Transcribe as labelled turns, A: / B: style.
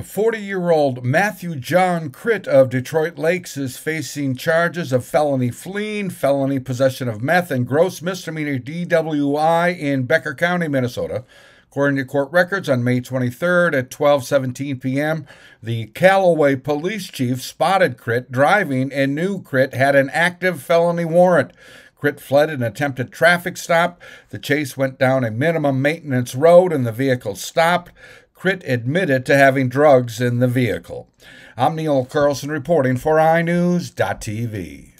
A: 40 year old Matthew John Critt of Detroit Lakes is facing charges of felony fleeing, felony possession of meth, and gross misdemeanor DWI in Becker County, Minnesota. According to court records, on May 23rd at 12:17 p.m., the Callaway police chief spotted Critt driving and knew Critt had an active felony warrant. Critt fled an attempted traffic stop. The chase went down a minimum maintenance road and the vehicle stopped. Critt admitted to having drugs in the vehicle. I'm Neil Carlson reporting for iNewZ.TV.